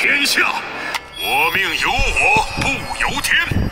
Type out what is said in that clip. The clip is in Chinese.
天下我命由我不由天。